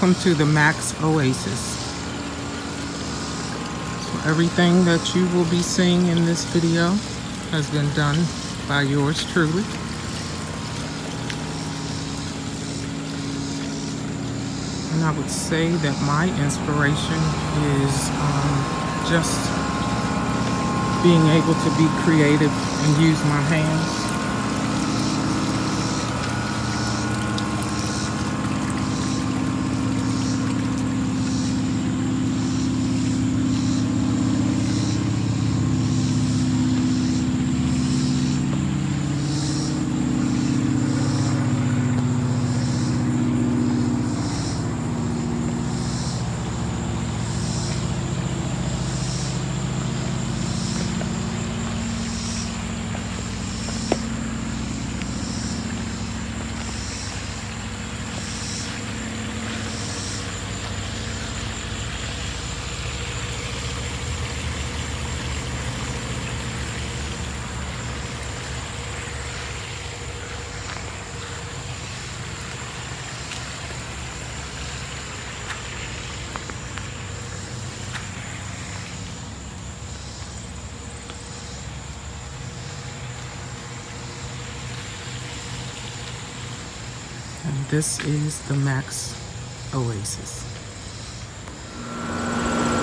welcome to the Mack's Oasis. So everything that you will be seeing in this video has been done by yours truly. And I would say that my inspiration is um, just being able to be creative and use my hands. And this is the Mack's Oasis.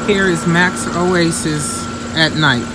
Here is Mack's Oasis at night.